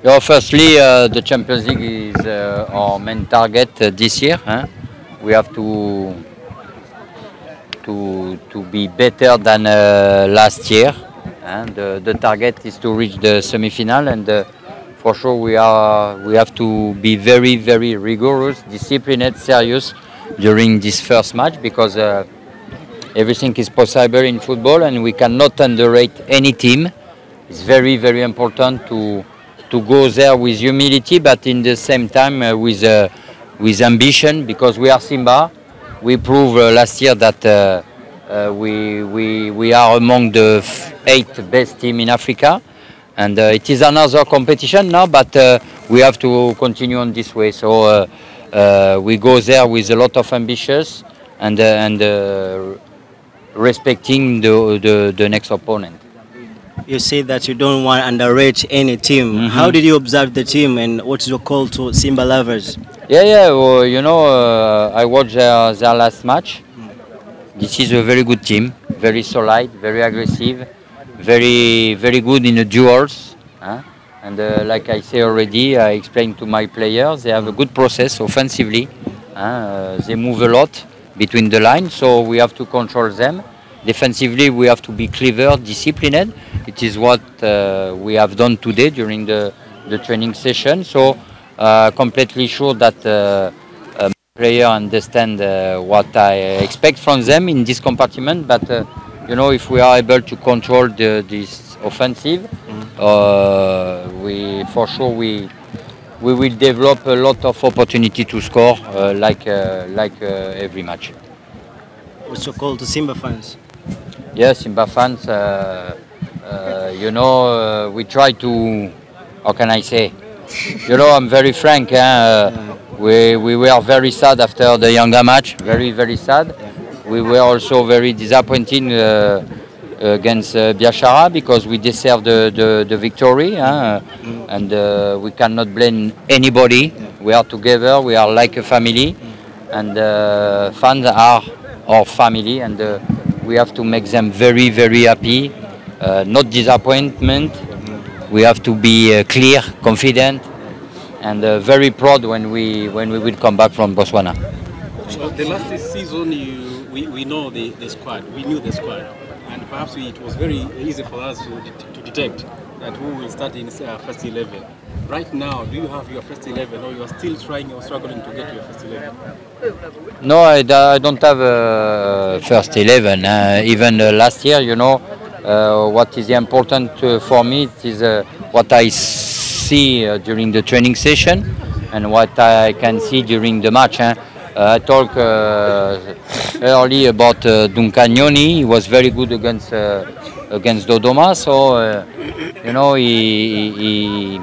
Yeah, firstly, uh, the Champions League is uh, our main target uh, this year. Huh? We have to to to be better than uh, last year, and the target is to reach the semi-final. And uh, for sure, we are we have to be very very rigorous, disciplined, serious during this first match because uh, everything is possible in football, and we cannot underrate any team. It's very very important to to go there with humility, but in the same time uh, with uh, with ambition, because we are Simba. We proved uh, last year that uh, uh, we, we we are among the eight best team in Africa, and uh, it is another competition now. But we have to continue on this way. So we go there with a lot of ambitions and and respecting the, the the next opponent. You say that you don't want to underrate any team. Mhm. How did you observe the team and what's your call to Simba lovers? Yeah, yeah. Well, you know, uh, I watched their, their last match. This is a very good team, very solid, very aggressive, very very good in the duels. huh? And uh, like I say already, I explained to my players, they have a good process offensively. huh? Uh, they move a lot between the lines, so we have to control them. Defensively, we have to be clever, disciplined. It is what uh, we have done today during the, the training session. So, uh, completely sure that uh, uh, player understand uh, what I expect from them in this compartment. But uh, you know, if we are able to control the, this offensive, uh, we for sure we we will develop a lot of opportunity to score, uh, like uh, like uh, every match. What's your call to Simba fans? Yes, Simba fans, uh, you know, uh, we try to, how can I say? You know, I'm very frank. uh, we, we were very sad after the Yanga match, very, very sad. We were also very disappointed uh, against uh, Biashara because we deserved the, the, the victory. And uh, we cannot blame anybody. We are together, we are like a family. And uh, fans are our family. And we have to make them very, very happy. Uh, not disappointment. We have to be uh, clear, confident, and uh, very proud when we when we will come back from Botswana. So the last season, you, we, we know the, the squad, we knew the squad, and perhaps it was very easy for us to, to detect that who will start in uh, first 11. Right now, do you have your first 11 or you are still trying or struggling to get your first 11? No, I don't have a first 11. Uh, even uh, last year, you know, uh, what is important uh, for me is uh, what I see uh, during the training session and what I can see during the match. huh. Uh, I talked uh, early about uh, Duncan Nyoni. He was very good against uh, against Dodoma. So uh, you know, he, he,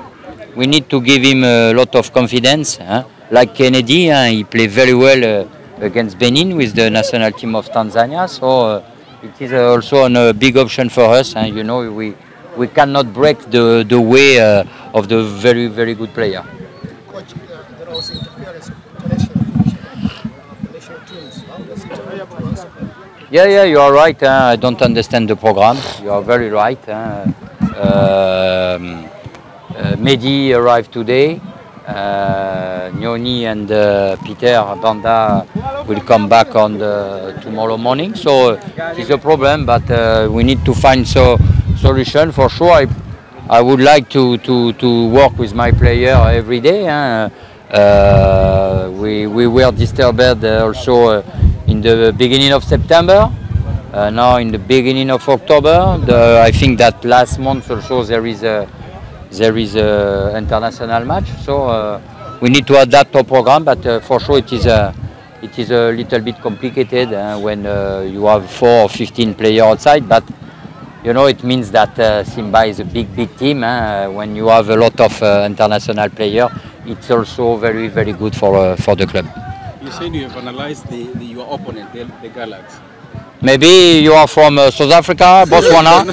we need to give him a lot of confidence. huh. Like Kennedy, huh, he played very well uh, against Benin with the national team of Tanzania. So uh, it is uh, also a big option for us. And you know, we we cannot break the the way uh, of the very very good player. Coach, uh, there was interference of international national teams. How does it affect us? Yeah, yeah, you are right. huh? I don't understand the program. You are very right. huh? Um, uh, Meddie arrived today. Uh, Nyoni and uh, Peter Banda will come back on the tomorrow morning. So it is a problem, but uh, we need to find so solution for sure. I, I would like to, to, to work with my player every day. Uh, we, we were disturbed also uh, in the beginning of September. Uh, now in the beginning of October, the, I think that last month also there is a there is a international match. So uh, we need to adapt our program, but uh, for sure it is a it is a little bit complicated uh, when you have four or 15 players outside. But you know it means that uh, Simba is a big big team. When you have a lot of uh, international players, it's also very very good for uh, for the club. You said you have analyzed the, the, your opponent, the, the Galaxy. Maybe you are from uh, South Africa, Botswana.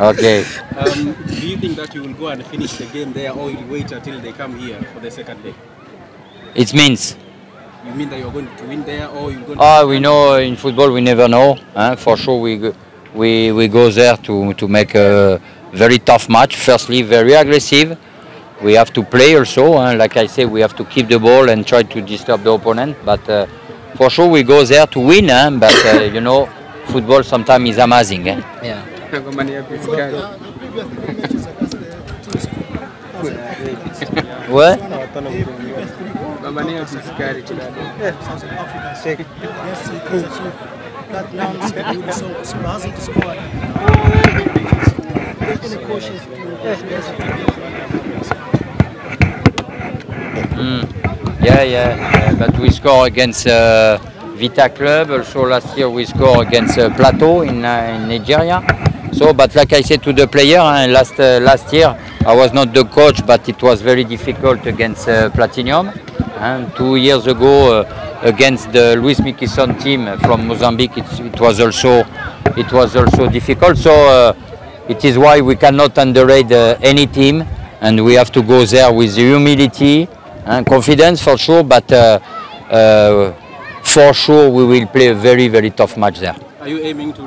okay. Um, do you think that you will go and finish the game there or you'll wait until they come here for the second leg? It means You mean that you're going to win there or you're going Ah, to... we know in football we never know. Huh? For sure, we go, we we go there to to make a, very tough match. Firstly, very aggressive. We have to play also. Huh? Like I say, we have to keep the ball and try to disturb the opponent. But uh, for sure we go there to win, eh? but uh, you know, football sometimes is amazing. Eh? Yeah. what? Mm. Yeah, yeah, But we score against uh, Vita Club. Also last year we score against uh, Plateau in, uh, in Nigeria. So, but like I said to the player, uh, last uh, last year I was not the coach, but it was very difficult against uh, Platinum. And two years ago against the Luis Mikison team from Mozambique, it, it was also it was also difficult. So it is why we cannot underrate any team, and we have to go there with humility and confidence for sure. But uh, uh, for sure, we will play a very very tough match there. Are you aiming to